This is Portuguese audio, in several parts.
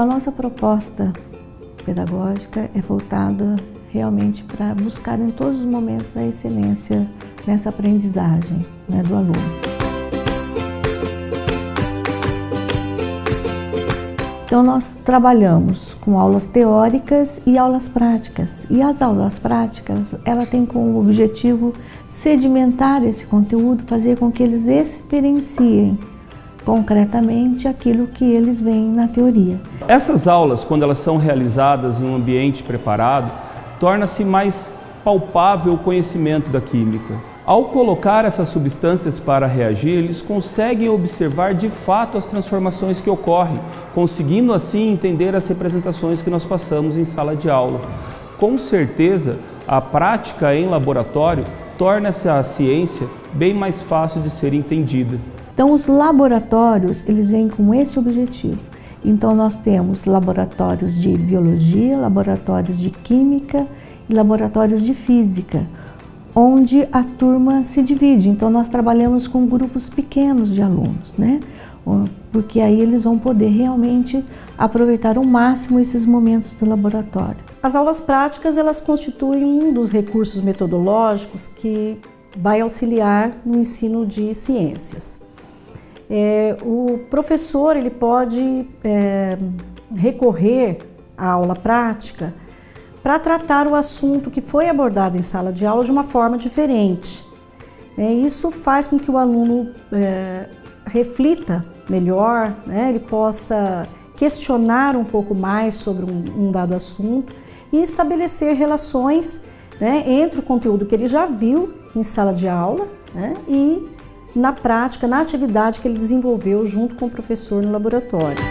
A nossa proposta pedagógica é voltada realmente para buscar em todos os momentos a excelência nessa aprendizagem né, do aluno. Então nós trabalhamos com aulas teóricas e aulas práticas. E as aulas práticas, ela tem como objetivo sedimentar esse conteúdo, fazer com que eles experienciem concretamente aquilo que eles veem na teoria. Essas aulas, quando elas são realizadas em um ambiente preparado, torna-se mais palpável o conhecimento da química. Ao colocar essas substâncias para reagir, eles conseguem observar de fato as transformações que ocorrem, conseguindo assim entender as representações que nós passamos em sala de aula. Com certeza, a prática em laboratório torna essa ciência bem mais fácil de ser entendida. Então, os laboratórios, eles vêm com esse objetivo. Então, nós temos laboratórios de biologia, laboratórios de química e laboratórios de física onde a turma se divide. Então nós trabalhamos com grupos pequenos de alunos, né? Porque aí eles vão poder realmente aproveitar ao máximo esses momentos do laboratório. As aulas práticas elas constituem um dos recursos metodológicos que vai auxiliar no ensino de ciências. É, o professor ele pode é, recorrer à aula prática para tratar o assunto que foi abordado em sala de aula de uma forma diferente. É, isso faz com que o aluno é, reflita melhor, né, ele possa questionar um pouco mais sobre um, um dado assunto e estabelecer relações né, entre o conteúdo que ele já viu em sala de aula né, e na prática, na atividade que ele desenvolveu junto com o professor no laboratório.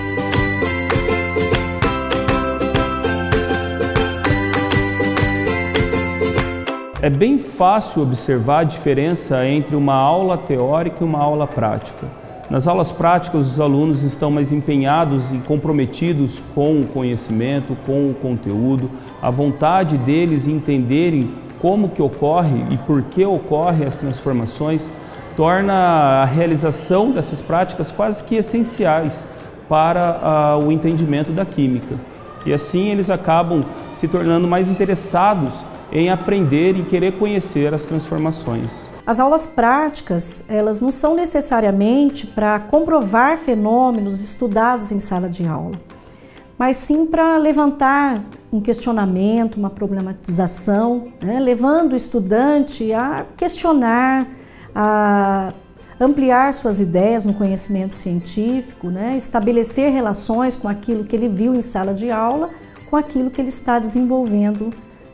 É bem fácil observar a diferença entre uma aula teórica e uma aula prática. Nas aulas práticas, os alunos estão mais empenhados e comprometidos com o conhecimento, com o conteúdo, a vontade deles em entenderem como que ocorre e por que ocorrem as transformações torna a realização dessas práticas quase que essenciais para uh, o entendimento da química. E assim eles acabam se tornando mais interessados em aprender e querer conhecer as transformações. As aulas práticas, elas não são necessariamente para comprovar fenômenos estudados em sala de aula, mas sim para levantar um questionamento, uma problematização, né? levando o estudante a questionar, a ampliar suas ideias no conhecimento científico, né? estabelecer relações com aquilo que ele viu em sala de aula, com aquilo que ele está desenvolvendo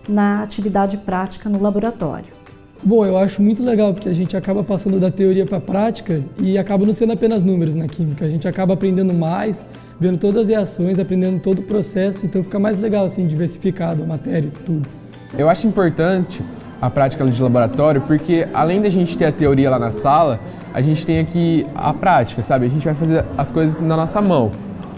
na atividade prática no laboratório. Bom, eu acho muito legal porque a gente acaba passando da teoria para a prática e acaba não sendo apenas números na química. A gente acaba aprendendo mais, vendo todas as reações, aprendendo todo o processo, então fica mais legal assim, diversificado a matéria e tudo. Eu acho importante a prática de laboratório porque além da gente ter a teoria lá na sala, a gente tem aqui a prática, sabe? A gente vai fazer as coisas na nossa mão.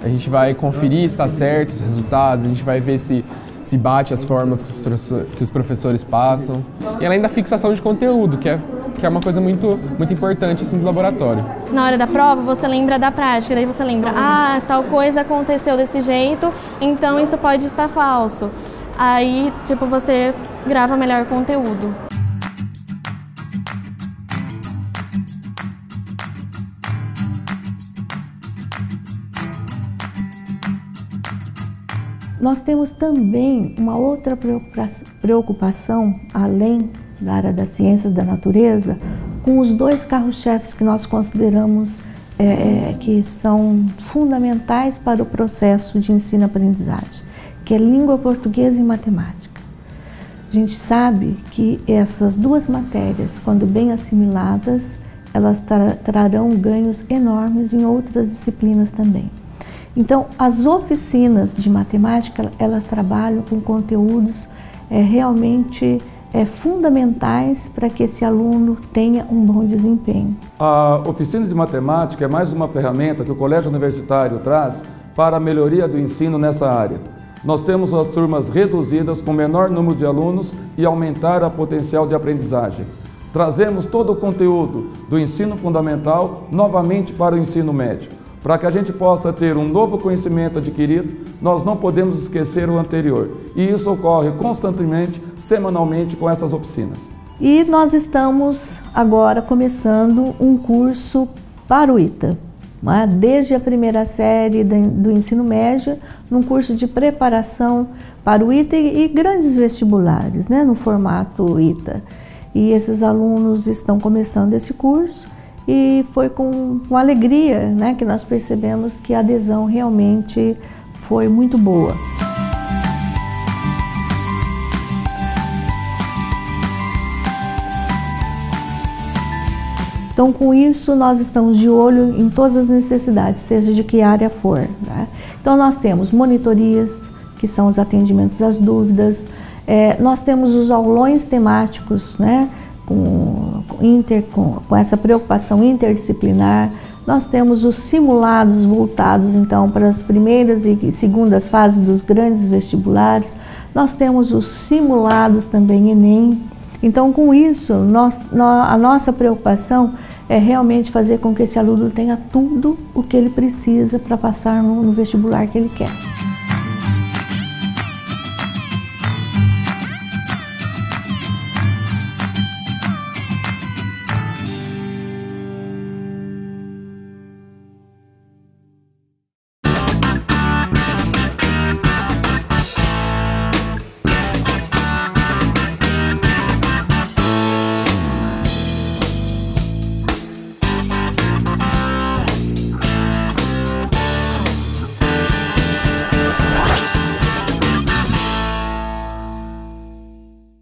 A gente vai conferir se está certo os resultados, a gente vai ver se se bate as formas que os professores passam. E além da fixação de conteúdo, que é, que é uma coisa muito, muito importante assim, do laboratório. Na hora da prova, você lembra da prática, daí você lembra, ah, tal coisa aconteceu desse jeito, então isso pode estar falso. Aí, tipo, você grava melhor conteúdo. Nós temos também uma outra preocupação, além da área das ciências da natureza, com os dois carros-chefes que nós consideramos é, é, que são fundamentais para o processo de ensino-aprendizagem, que é língua portuguesa e matemática. Gente sabe que essas duas matérias, quando bem assimiladas, elas trarão ganhos enormes em outras disciplinas também. Então, as oficinas de matemática, elas trabalham com conteúdos é, realmente é, fundamentais para que esse aluno tenha um bom desempenho. A oficina de matemática é mais uma ferramenta que o colégio universitário traz para a melhoria do ensino nessa área. Nós temos as turmas reduzidas com menor número de alunos e aumentar a potencial de aprendizagem. Trazemos todo o conteúdo do ensino fundamental novamente para o ensino médio Para que a gente possa ter um novo conhecimento adquirido, nós não podemos esquecer o anterior. E isso ocorre constantemente, semanalmente, com essas oficinas. E nós estamos agora começando um curso para o ITA? Desde a primeira série do ensino médio, num curso de preparação para o ITA e grandes vestibulares, né, no formato ITA. E esses alunos estão começando esse curso e foi com, com alegria né, que nós percebemos que a adesão realmente foi muito boa. Então, com isso, nós estamos de olho em todas as necessidades, seja de que área for. Né? Então, nós temos monitorias, que são os atendimentos às dúvidas, é, nós temos os aulões temáticos, né? com, inter, com, com essa preocupação interdisciplinar, nós temos os simulados voltados então para as primeiras e segundas fases dos grandes vestibulares. Nós temos os simulados também Enem. Então, com isso, nós, a nossa preocupação é realmente fazer com que esse aluno tenha tudo o que ele precisa para passar no, no vestibular que ele quer.